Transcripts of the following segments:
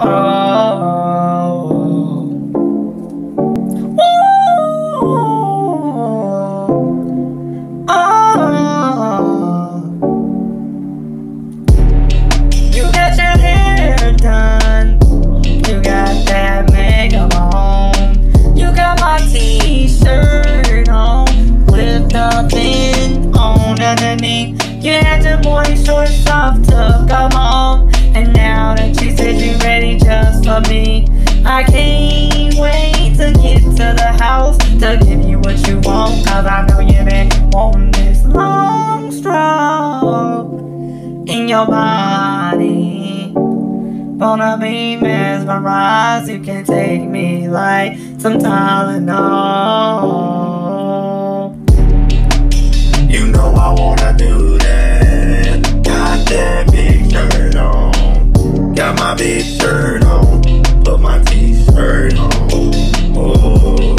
Oh, oh, oh, you got your hair done. You got that makeup on. You got my t-shirt on. With the pin on underneath. You had your boy off to come home. And now that said you ready just for me. I can't wait to get to the house to give you what you want. Cause I know you've been wanting this long stroke in your body. Wanna be mesmerized, you can take me like some Tylenol. My shirt on. Put my t-shirt on. Oh,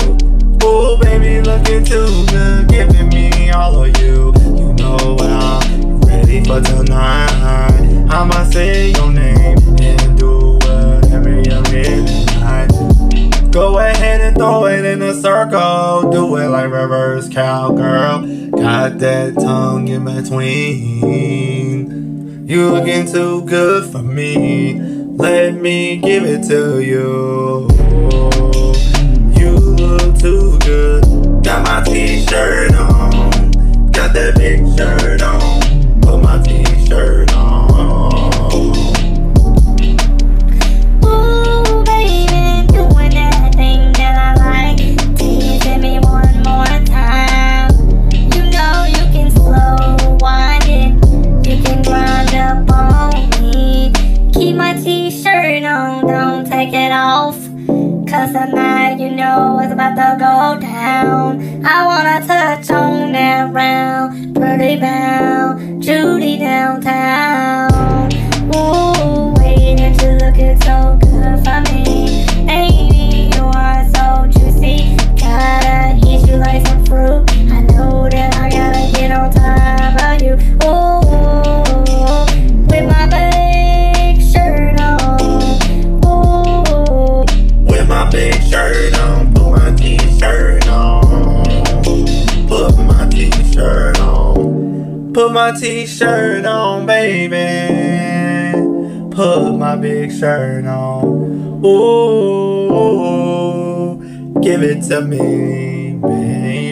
oh, baby, looking too good. Giving me all of you. You know I'm ready for tonight. I'ma say your name and do whatever really like. Go ahead and throw it in a circle. Do it like reverse cowgirl. Got that tongue in between. You looking too good for me. Let me give it to you. Take it off. Cause tonight you know it's about to go down. I wanna touch on that round, pretty bound, Judy downtown. Shirt on, put my t-shirt on. Put my t-shirt on. Put my t-shirt on, baby. Put my big shirt on. Ooh, give it to me, baby.